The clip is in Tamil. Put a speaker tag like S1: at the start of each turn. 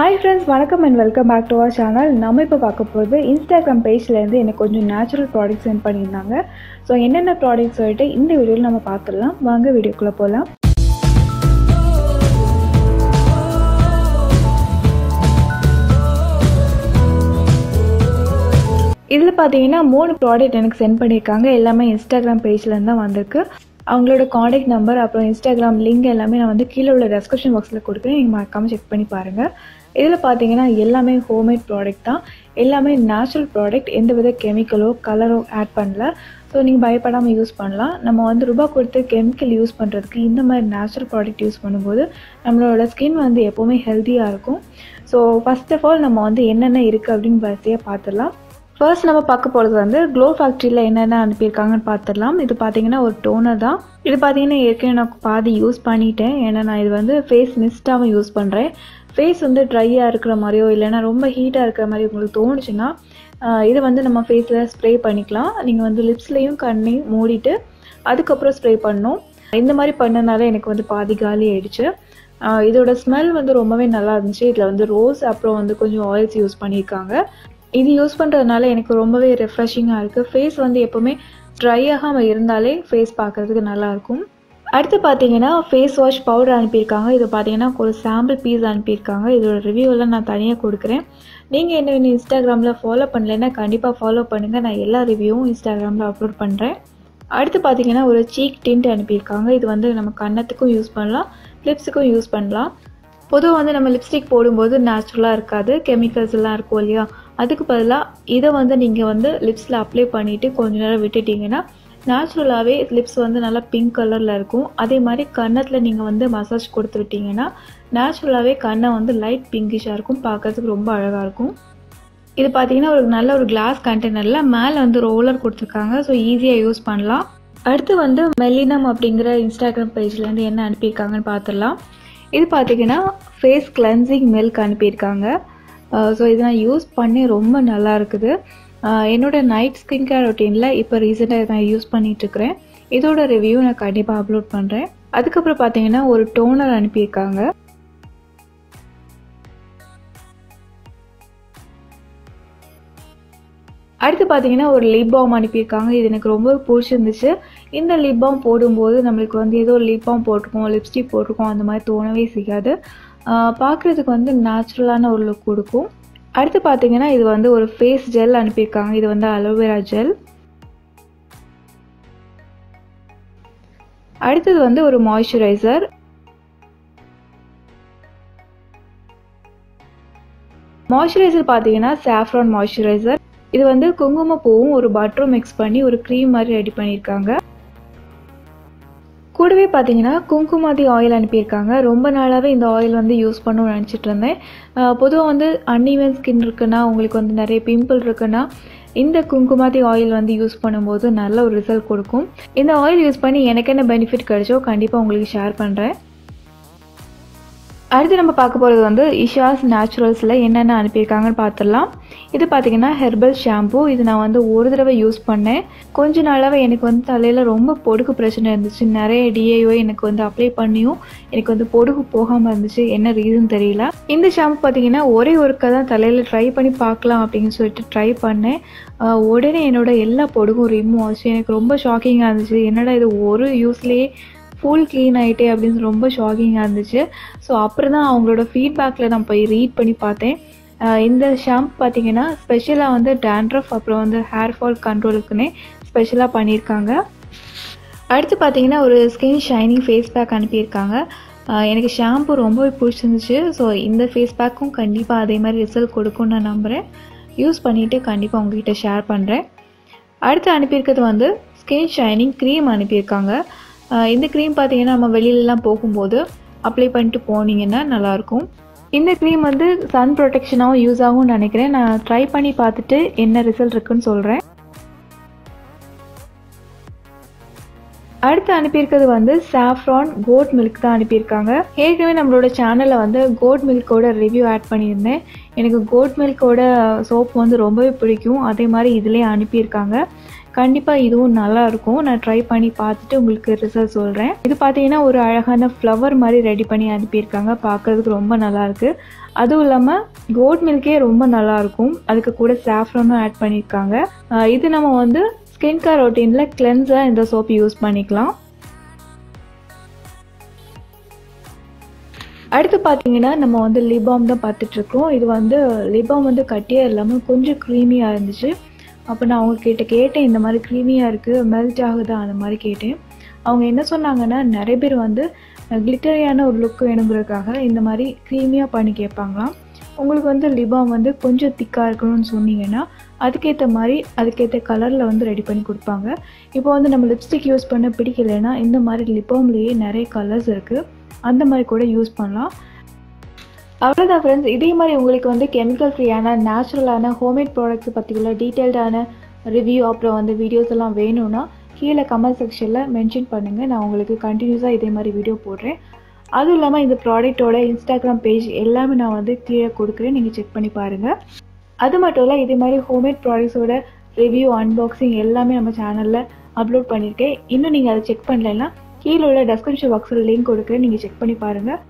S1: ஹாய் ஃப்ரெண்ட்ஸ் வணக்கம் and welcome back to our channel நம்ம இப்போ பார்க்க போகிறது இன்ஸ்டாகிராம் பேஜ்லேருந்து எனக்கு கொஞ்சம் நேச்சுரல் ப்ராடக்ட்ஸ் சென்ட் பண்ணியிருந்தாங்க. ஸோ என்னென்ன ப்ராடக்ட்ஸ் சொல்லிட்டு இந்த வீடியோவில் நம்ம பார்த்துடலாம். வாங்க வீடியோக்குள்ளே போகலாம். இதில் பார்த்தீங்கன்னா மூணு ப்ராடக்ட் எனக்கு சென்ட் பண்ணியிருக்காங்க. எல்லாமே இன்ஸ்டாகிராம் பேஜ்லேருந்து தான் வந்திருக்கு. அவங்களோட காண்டாக்ட் நம்பர் அப்புறம் இன்ஸ்டாகிராம் லிங்க் எல்லாமே நான் வந்து கீழே உள்ள டெஸ்கிரிப்ஷன் பாக்ஸில் கொடுக்குறேன். நீங்கள் மறக்காமல் செக் பண்ணி பாருங்கள் இதில் பார்த்தீங்கன்னா எல்லாமே ஹோம்மேட் ப்ராடக்ட் தான். எல்லாமே நேச்சுரல் ப்ராடக்ட் எந்த வித கெமிக்கலோ கலரோ ஆட் பண்ணல. ஸோ நீங்கள் பயப்படாமல் யூஸ் பண்ணலாம். நம்ம வந்து ரூபா கொடுத்து கெமிக்கல் யூஸ் பண்ணுறதுக்கு இந்த மாதிரி நேச்சுரல் ப்ராடக்ட் யூஸ் பண்ணும்போது நம்மளோட ஸ்கின் வந்து எப்போவுமே ஹெல்த்தியாக இருக்கும். ஸோ ஃபஸ்ட் ஆஃப் ஆல் நம்ம வந்து என்னென்ன இருக்குது அப்படின்னு வரிசையாக பார்த்துடலாம். ஃபர்ஸ்ட் நம்ம பார்க்க போகிறது வந்து க்ளோ ஃபேக்ட்ரியில் என்னென்ன அனுப்பியிருக்காங்கன்னு பார்த்துடலாம். இது பார்த்தீங்கன்னா ஒரு டோனர் தான். இது பார்த்தீங்கன்னா ஏற்கனவே நான் பாதி யூஸ் பண்ணிட்டேன். ஏன்னா நான் இது வந்து ஃபேஸ் மிஸ்டாகவும் யூஸ் பண்ணுறேன் ஃபேஸ் வந்து ட்ரையாக இருக்கிற மாதிரியோ இல்லைன்னா ரொம்ப ஹீட்டாக இருக்கிற மாதிரி உங்களுக்கு தோணுச்சுன்னா இதை வந்து நம்ம ஃபேஸில் ஸ்ப்ரே பண்ணிக்கலாம். நீங்கள் வந்து லிப்ஸ்லேயும் கண்ணையும் மூடிட்டு அதுக்கப்புறம் ஸ்ப்ரே பண்ணணும். இந்த மாதிரி பண்ணனால எனக்கு வந்து பாதி காலி ஆயிடுச்சு. இதோட ஸ்மெல் வந்து ரொம்பவே நல்லா இருந்துச்சு. இதில் வந்து ரோஸ் அப்புறம் வந்து கொஞ்சம் ஆயில்ஸ் யூஸ் பண்ணியிருக்காங்க. இது யூஸ் பண்ணுறதுனால எனக்கு ரொம்பவே ரெஃப்ரெஷிங்காக இருக்குது ஃபேஸ் வந்து எப்போவுமே ட்ரை ஆகாமல் இருந்தாலே ஃபேஸ் பார்க்குறதுக்கு நல்லாயிருக்கும் அடுத்து பார்த்தீங்கன்னா ஃபேஸ் வாஷ் பவுடர் அனுப்பியிருக்காங்க. இது பார்த்தீங்கன்னா ஒரு சாம்பிள் பீஸ் அனுப்பியிருக்காங்க. இதோட ரிவ்யூவெல்லாம் நான் தனியாக கொடுக்குறேன். நீங்கள் என்ன இன்னும் இன்ஸ்டாகிராமில் ஃபாலோ பண்ணலைன்னா கண்டிப்பாக ஃபாலோ பண்ணுங்கள் நான் எல்லா ரிவ்யூவும் இன்ஸ்டாகிராமில் அப்லோட் பண்ணுறேன் அடுத்து பார்த்தீங்கன்னா ஒரு சீக் டிண்ட் அனுப்பியிருக்காங்க. இது வந்து நம்ம கன்னத்துக்கும் யூஸ் பண்ணலாம் லிப்ஸுக்கும் யூஸ் பண்ணலாம். பொதுவாக வந்து நம்ம லிப்ஸ்டிக் போடும்போது நேச்சுரலாக இருக்காது. கெமிக்கல்ஸ் எல்லாம் இருக்கும் இல்லையா? அதுக்கு பதிலாக இதை வந்து நீங்கள் வந்து லிப்ஸில் அப்ளை பண்ணிவிட்டு கொஞ்ச நேரம் விட்டுட்டிங்கன்னா நேச்சுரலாகவே லிப்ஸ் வந்து நல்லா பிங்க் கலரில் இருக்கும். அதே மாதிரி கன்னத்தில் நீங்கள் வந்து மசாஜ் கொடுத்துட்டிங்கன்னா நேச்சுரலாகவே கண்ணை வந்து லைட் பிங்கிஷாக இருக்கும். பார்க்கறதுக்கு ரொம்ப அழகாக இருக்கும். இது பார்த்தீங்கன்னா ஒரு நல்ல ஒரு கிளாஸ் கண்டெய்னரில் மேலே வந்து ரோலர் கொடுத்துருக்காங்க. ஸோ ஈஸியாக யூஸ் பண்ணலாம். அடுத்து வந்து மெல்லினம் அப்படிங்கிற இன்ஸ்டாகிராம் பேஜ்லேருந்து என்ன அனுப்பியிருக்காங்கன்னு பார்த்துடலாம். இது பார்த்தீங்கன்னா ஃபேஸ் கிளென்சிங் மில்க் அனுப்பியிருக்காங்க. ஸோ இதை நான் யூஸ் பண்ணி ரொம்ப நல்லா இருக்குது. என்னோடய நைட் ஸ்கின் கேர் ரொட்டீனில் இப்போ ரீசெண்டாக நான் யூஸ் பண்ணிகிட்ருக்கிறேன் இதோட ரிவ்யூ நான் கண்டிப்பாக அப்லோட் பண்ணுறேன் அதுக்கப்புறம் பார்த்தீங்கன்னா ஒரு டோனர் அனுப்பியிருக்காங்க. அடுத்து பார்த்தீங்கன்னா ஒரு லிப் பாம் அனுப்பியிருக்காங்க. இது எனக்கு ரொம்ப பிடிச்சிருந்துச்சு. இந்த லிப் பாம் போடும்போது நம்மளுக்கு வந்து ஏதோ லிப் பாம் போட்டிருக்கோம் லிப்ஸ்டிக் போட்டிருக்கோம் அந்த மாதிரி தோணவே செய்யாது. பார்க்குறதுக்கு வந்து நேச்சுரலான ஒரு லுக் கொடுக்கும். அடுத்து பார்த்தீங்கன்னா இது வந்து ஒரு ஃபேஸ் ஜெல் அனுப்பியிருக்காங்க. இது வந்து அலோவேரா ஜெல் அடுத்தது வந்து ஒரு மாய்ஸ்சரைசர் மாய்ஸ்சரைசர் பார்த்தீங்கன்னா சாஃப்ரான் மாய்ஸ்சரைசர் இது வந்து குங்குமப்பூவும் ஒரு பட்டரும் மிக்ஸ் பண்ணி ஒரு க்ரீம் மாதிரி ரெடி பண்ணியிருக்காங்க. கூடவே பார்த்தீங்கன்னா குங்குமாதி ஆயில் அனுப்பியிருக்காங்க. ரொம்ப நாளாகவே இந்த ஆயில் வந்து யூஸ் பண்ணணும்னு நினச்சிட்டு இருந்தேன். பொதுவாக வந்து அன்இவன் ஸ்கின் இருக்குன்னா உங்களுக்கு வந்து நிறைய பிம்பிள் இருக்குன்னா இந்த குங்குமாதி ஆயில் வந்து யூஸ் பண்ணும்போது நல்ல ஒரு ரிசல்ட் கொடுக்கும். இந்த ஆயில் யூஸ் பண்ணி எனக்கு என்ன பெனிஃபிட் கிடைச்சோ கண்டிப்பாக உங்களுக்கு ஷேர் பண்ணுறேன் அடுத்து நம்ம பார்க்க போகிறது வந்து இஷாஸ் நேச்சுரல்ஸில் என்னென்ன அனுப்பியிருக்காங்கன்னு பார்த்துடலாம். இது பார்த்திங்கன்னா ஹெர்பல் ஷாம்பூ. இது நான் வந்து ஒரு தடவை யூஸ் பண்ணேன். கொஞ்ச நாளாகவே எனக்கு வந்து தலையில் ரொம்ப பொடுகு பிரச்சனை இருந்துச்சு. நிறைய டிஏஓ எனக்கு வந்து அப்ளை பண்ணியும் எனக்கு வந்து பொடுகு போகாமல் இருந்துச்சு. என்ன ரீசன் தெரியல. இந்த ஷாம்பு பார்த்திங்கன்னா ஒரே ஒருக்கா தான். தலையில் ட்ரை பண்ணி பார்க்கலாம் அப்படின்னு சொல்லிட்டு ட்ரை பண்ணேன். உடனே என்னோட எல்லா பொடுகும் ரிமூவ் ஆச்சு. எனக்கு ரொம்ப ஷாக்கிங்காக இருந்துச்சு. என்னடா இது ஒரு யூஸ்லேயே ஃபுல் க்ளீன் ஆகிட்டே அப்படின்னு ரொம்ப ஷாக்கிங்காக இருந்துச்சு. ஸோ அப்புறம் தான் அவங்களோட ஃபீட்பேக்கில் நான் போய் ரீட் பண்ணி பார்த்தேன். இந்த ஷாம்பு பார்த்தீங்கன்னா ஸ்பெஷலாக வந்து டேண்ட்ரஃப் அப்புறம் வந்து ஹேர் ஃபால் கண்ட்ரோலுக்குன்னே ஸ்பெஷலாக பண்ணியிருக்காங்க. அடுத்து பார்த்தீங்கன்னா ஒரு ஸ்கின் ஷைனிங் ஃபேஸ் பேக் அனுப்பியிருக்காங்க. எனக்கு ஷாம்பு ரொம்பவே பிடிச்சிருந்துச்சு. ஸோ இந்த ஃபேஸ் பேக்கும் கண்டிப்பாக அதே மாதிரி ரிசல்ட் கொடுக்கும்னு நான் நம்புகிறேன் யூஸ் பண்ணிவிட்டு கண்டிப்பாக உங்ககிட்ட ஷேர் பண்ணுறேன் அடுத்து அனுப்பியிருக்கிறது வந்து ஸ்கின் ஷைனிங் க்ரீம் அனுப்பியிருக்காங்க. இந்த க்ரீம் பார்த்தீங்கன்னா நம்ம வெளியிலலாம் போகும்போது அப்ளை பண்ணிட்டு போனீங்கன்னா நல்லாயிருக்கும். இந்த க்ரீம் வந்து சன் ப்ரொடெக்ஷனாகவும் யூஸ் ஆகும்னு நினைக்கிறேன். நான் ட்ரை பண்ணி பார்த்துட்டு என்ன ரிசல்ட் இருக்குன்னு சொல்கிறேன் அடுத்து அனுப்பியிருக்கிறது வந்து சாஃப்ரான் கோட் மில்க் தான் அனுப்பியிருக்காங்க. ஏற்கனவே நம்மளோட சேனலில் வந்து கோட் மில்கோட ரிவ்யூ ஆட் பண்ணியிருந்தேன். எனக்கு கோட் மில்கோட சோப் வந்து ரொம்பவே பிடிக்கும். அதே மாதிரி இதுலேயே அனுப்பியிருக்காங்க. கண்டிப்பாக இதுவும் நல்லாயிருக்கும். நான் ட்ரை பண்ணி பார்த்துட்டு உங்களுக்கு ரிசல்ட் சொல்கிறேன் இது பார்த்தீங்கன்னா ஒரு அழகான ஃப்ளவர் மாதிரி ரெடி பண்ணி அனுப்பியிருக்காங்க. பார்க்கறதுக்கு ரொம்ப நல்லாயிருக்கு. அதுவும் இல்லாமல் கோட் மில்கே ரொம்ப நல்லாயிருக்கும். அதுக்கு கூட சாஃப்ரனும் ஆட் பண்ணியிருக்காங்க. இது நம்ம வந்து ஸ்கின் கேர் ரொட்டீனில் கிளென்ஸாக இந்த சோப் யூஸ் பண்ணிக்கலாம். அடுத்து பார்த்தீங்கன்னா நம்ம வந்து லிபாம் தான் பார்த்துட்ருக்கோம் இது வந்து லிபாம் வந்து கட்டியே இல்லாமல் கொஞ்சம் க்ரீமியாக இருந்துச்சு. அப்போ நான் அவங்கக்கிட்ட கேட்டேன் இந்த மாதிரி க்ரீமியாக இருக்குது மெல்ட் ஆகுதா அந்த மாதிரி கேட்டேன். அவங்க என்ன சொன்னாங்கன்னா நிறைய பேர் வந்து கிளிட்டரியான ஒரு லுக் வேணுங்கிறதுக்காக இந்த மாதிரி க்ரீமியாக பண்ணி கேட்பாங்களாம். உங்களுக்கு வந்து லிபாம் வந்து கொஞ்சம் திக்காக இருக்கணும்னு சொன்னீங்கன்னா அதுக்கேற்ற மாதிரி அதுக்கேற்ற கலரில் வந்து ரெடி பண்ணி கொடுப்பாங்க. இப்போ வந்து நம்ம லிப்ஸ்டிக் யூஸ் பண்ண பிடிக்கலைன்னா இந்த மாதிரி லிபாம்லேயே நிறைய கலர்ஸ் இருக்குது அந்த மாதிரி கூட யூஸ் பண்ணலாம். அவ்வளோதான் ஃப்ரெண்ட்ஸ் இதே மாதிரி உங்களுக்கு வந்து கெமிக்கல் ஃப்ரீயான நேச்சுரலான ஹோம்மேட் ப்ராடக்ட்ஸ் பற்றியுள்ள டீட்டெயில்டான ரிவ்யூ அப்புறம் வந்து வீடியோஸ் எல்லாம் வேணும்னா கீழே கமெண்ட் செக்ஷனில் மென்ஷன் பண்ணுங்கள் நான் உங்களுக்கு கண்டினியூஸாக இதே மாதிரி வீடியோ போடுறேன். அதுவும் இல்லாமல் இந்த ப்ராடக்ட்டோட இன்ஸ்டாகிராம் பேஜ் எல்லாமே நான் வந்து கீழே கொடுக்குறேன். நீங்கள் செக் பண்ணி பாருங்கள் அது மட்டும் இல்லை இதே மாதிரி ஹோம்மேட் ப்ராடக்ட்ஸோட ரிவ்யூ அன்பாக்சிங் எல்லாமே நம்ம சேனலில் அப்லோட் பண்ணியிருக்கேன். இன்னும் நீங்கள் அதை செக் பண்ணலைன்னா கீழே உள்ள டெஸ்கிரிப்ஷன் பாக்ஸில் லிங்க் கொடுக்குறேன். நீங்கள் செக் பண்ணி பாருங்கள்